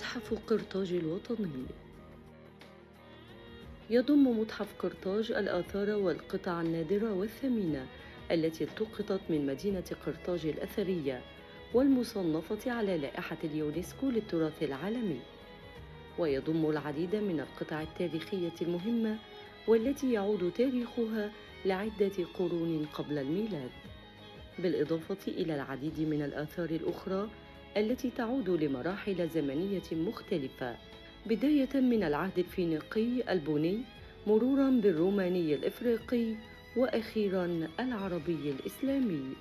متحف قرطاج الوطني. يضم متحف قرطاج الآثار والقطع النادرة والثمينة التي التقطت من مدينة قرطاج الأثرية والمصنفة على لائحة اليونسكو للتراث العالمي. ويضم العديد من القطع التاريخية المهمة والتي يعود تاريخها لعدة قرون قبل الميلاد. بالإضافة إلى العديد من الآثار الأخرى التي تعود لمراحل زمنية مختلفة. بداية من العهد الفينيقي البوني مرورا بالروماني الإفريقي وأخيرا العربي الإسلامي.